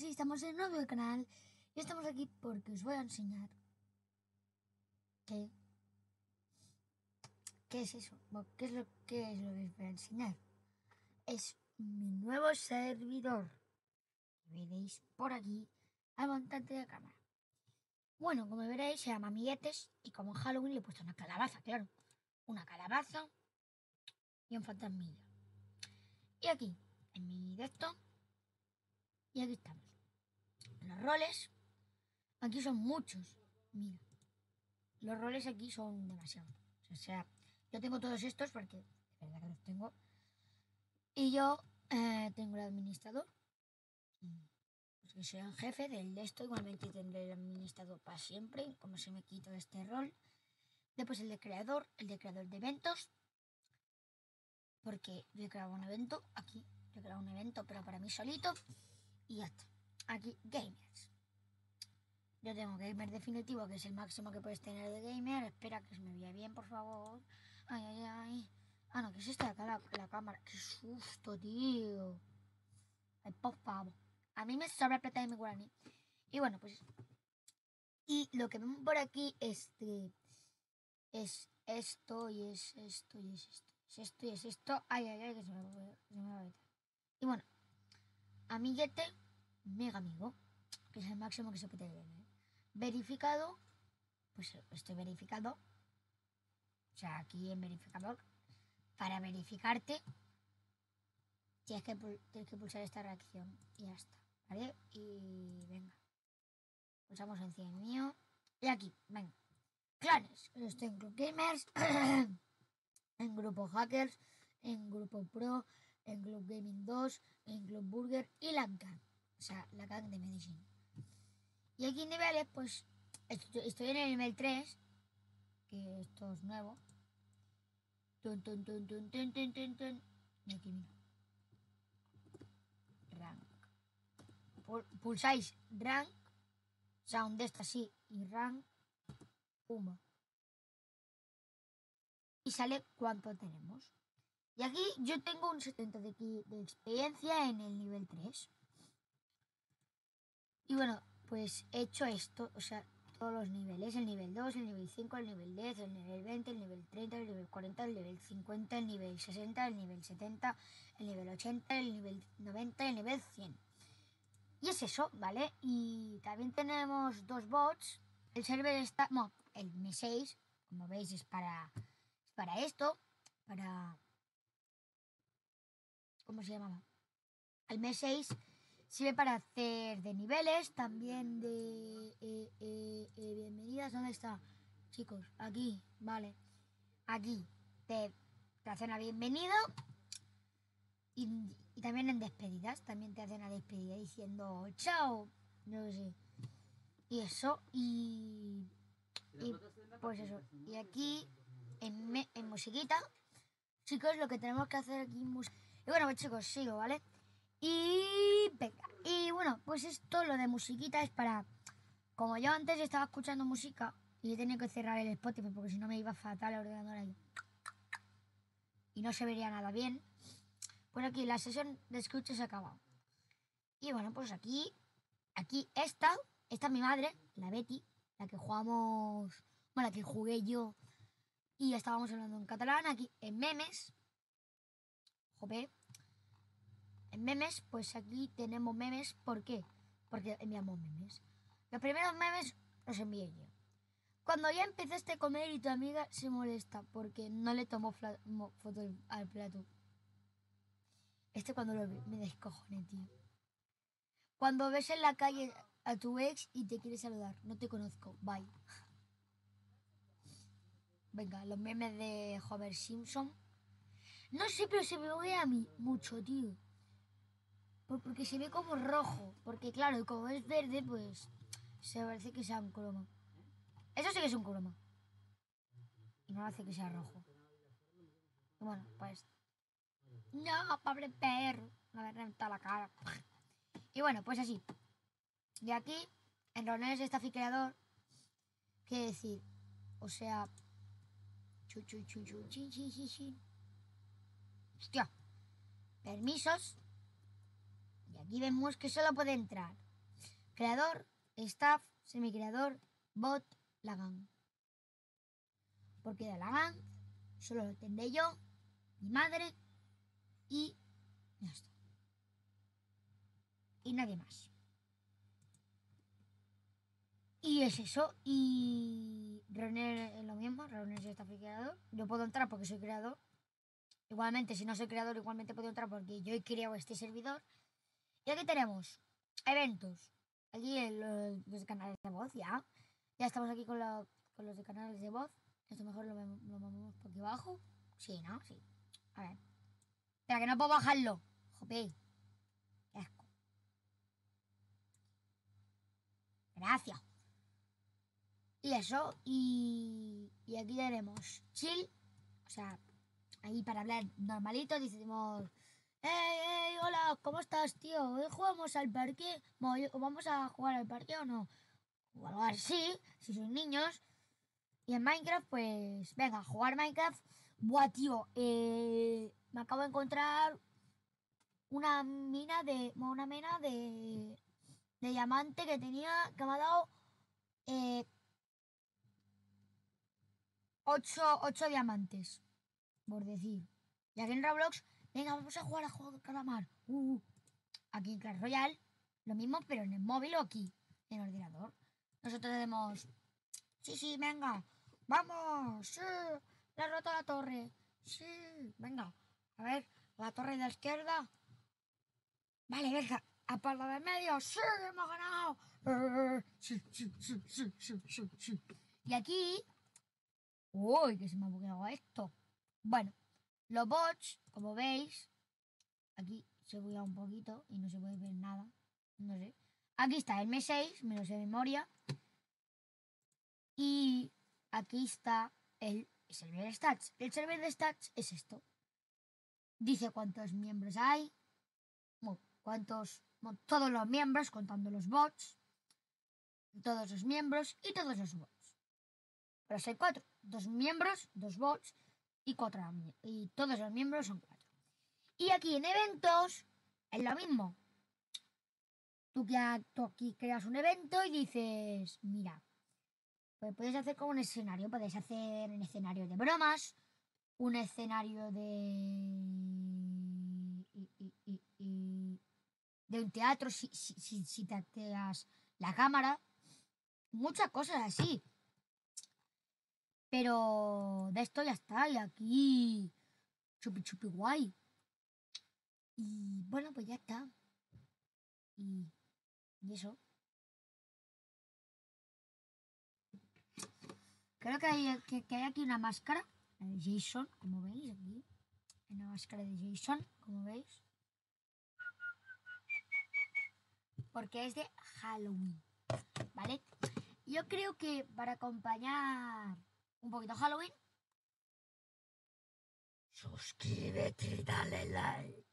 sí, estamos en un nuevo canal y estamos aquí porque os voy a enseñar qué, qué es eso, qué es lo qué es lo que os voy a enseñar. Es mi nuevo servidor. Veréis por aquí al montante de cámara. Bueno, como veréis, se llama Amiguetes y como en Halloween le he puesto una calabaza, claro. Una calabaza y un fantasmilla. Y aquí, en mi de y aquí estamos. Roles, aquí son muchos. Mira, los roles aquí son demasiados. O sea, yo tengo todos estos porque de verdad que los tengo. Y yo eh, tengo el administrador. Pues que soy el jefe del de esto. Igualmente tendré el administrador para siempre, como se me quito este rol. Después el de creador, el de creador de eventos. Porque yo he creado un evento aquí. Yo he creado un evento, pero para mí solito. Y ya está. Aquí, gamers. Yo tengo gamer definitivo, que es el máximo que puedes tener de gamer. Espera que se me vea bien, por favor. Ay, ay, ay. Ah, no, que es esta de acá la, cámara. Qué susto, tío. Ay, por favor. A mí me sobra plata de mi guaraní. Y bueno, pues. Y lo que vemos por aquí este, es esto y es esto y es esto. Es esto y es esto. Ay, ay, ay, que se me, va a meter. Y bueno, amiguete, mega amigo, que es el máximo que se puede tener. Verificado, pues estoy verificado. O sea, aquí en verificador, para verificarte, tienes que, tienes que pulsar esta reacción y ya está. ¿Vale? Y venga. Pulsamos en 100 mío. Y aquí, venga. Clanes. Estoy en Club Gamers, en Grupo Hackers, en Grupo Pro, en Club Gaming 2, en Club Burger y la gang. O sea, la gang de Medellín. Y aquí en niveles, pues estoy, en el nivel 3, que esto es nuevo. Tun, tun, tun, tun, tun, tun, tun, tun. Y aquí mira. Rank. Pul- Pulsáis rank, sound de esta así, y rank, pumba. Y sale cuánto tenemos. Y aquí yo tengo un 70 de, de experiencia en el nivel 3. Y bueno, pues he hecho esto, o sea, todos los niveles, el nivel 2, el nivel 5, el nivel 10, el nivel 20, el nivel 30, el nivel 40, el nivel 50, el nivel 60, el nivel 70, el nivel 80, el nivel 90 y el nivel 100. Y es eso, ¿vale? Y también tenemos dos bots. El server está, no, el M6, como veis, es para, es para esto, para... ¿Cómo se llamaba? El M6 sirve para hacer de niveles, también de... eh, eh, eh, bienvenidas, ¿dónde está? Chicos, aquí, vale. Aquí te, hacen la bienvenida y, y también en despedidas, también te hacen la despedida diciendo chao, no sé. Y eso, y, y pues eso. Y aquí en, me- en musiquita, chicos, lo que tenemos que hacer aquí Y bueno, pues chicos, sigo, ¿vale? Y venga. Y bueno, pues esto, lo de musiquita es para... Como yo antes estaba escuchando música y he tenido que cerrar el Spotify porque si no me iba fatal el ordenador ahí. Y no se vería nada bien. Pues aquí la sesión de escucha se ha acabado. Y bueno, pues aquí, aquí esta, esta es mi madre, la Betty, la que jugamos, bueno, la que jugué yo y estábamos hablando en catalán, aquí en memes. Jope. En memes, pues aquí tenemos memes, ¿por qué? Porque enviamos memes. Los primeros memes los envié yo. Cuando ya empezaste a comer y tu amiga se molesta porque no le tomó foto al plato. Este cuando lo vi, me descojoné, tío. Cuando ves en la calle a tu ex y te quiere saludar, no te conozco, bye. Venga, los memes de Homer Simpson. No sé, pero se me ve a mí mucho, tío. Por- Porque se ve como rojo. Porque claro, como es verde, pues se parece que sea un croma. Eso sí que es un croma. Y no hace que sea rojo. Bueno, pues no, pobre perro. Me ha reventado la cara. Y bueno, pues así. Y aquí, en staff y creador, ¿qué decir? O sea, chu, chu, chu, chu, chin, chin, chin. Hostia. Permisos. Y aquí vemos que solo puede entrar creador, staff, semicreador, bot, Lagan. Porque de Lagan solo lo tendré yo, mi madre y ya está. Y nadie más. Y es eso. Y reunir es lo mismo, reunir si está creador. Yo puedo entrar porque soy creador. Igualmente, si no soy creador, igualmente puedo entrar porque yo he creado este servidor. Y aquí tenemos eventos. Aquí los, canales de voz, ya. Ya estamos aquí con, con los de canales de voz. Esto mejor lo, lo por aquí abajo. Sí, ¿no? Sí. A ver. Espera, que no puedo bajarlo. Jope. Gracias. Y eso, y, y aquí tenemos chill, o sea, ahí para hablar normalito, decimos, hey, hola, ¿cómo estás, tío? ¿Hoy jugamos al parque? ¿Vamos a jugar al parque o no? O algo así, si son niños. Y en Minecraft, pues, venga, jugar Minecraft. Buah, tío, eh, me acabo de encontrar una mina de, una mina de, de diamante que tenía, que me ha dado eh, 8, diamantes, por decir. Y aquí en Roblox, venga, vamos a jugar a juego de calamar. Uh, uh, aquí en Clash Royale, lo mismo, pero en el móvil o aquí, en el ordenador. Nosotros tenemos, sí, sí, venga, vamos, sí, le he roto la torre, sí, venga, a ver, la torre de la izquierda. Vale, venga, a por la de medio, sí, hemos ganado. Sí, sí, sí, sí, sí, sí. Y aquí Uy, que se me ha bugueado esto. Bueno, los bots, como veis, aquí se buguea un poquito y no se puede ver nada. No sé. Aquí está el M6, menos de memoria. Y aquí está el server de stats. El server de stats es esto. Dice cuántos miembros hay, cuántos, todos los miembros, contando los bots, todos los miembros y todos los bots. Pero hay cuatro. Dos miembros, dos bots y cuatro. Y todos los miembros son cuatro. Y aquí en eventos es lo mismo. Tú, que, tú aquí creas un evento y dices, mira, pues puedes hacer como un escenario. Puedes hacer un escenario de bromas, un escenario de... de un teatro si, si, si te la cámara. Muchas cosas así. Pero de esto ya está, y aquí chupi chupi guay. Y bueno, pues ya está. Y, eso. Creo que hay, que, hay aquí una máscara de Jason, como veis aquí. Una máscara de Jason, como veis. Porque es de Halloween. ¿Vale? Yo creo que para acompañar un poquito Halloween. Suscríbete y dale like.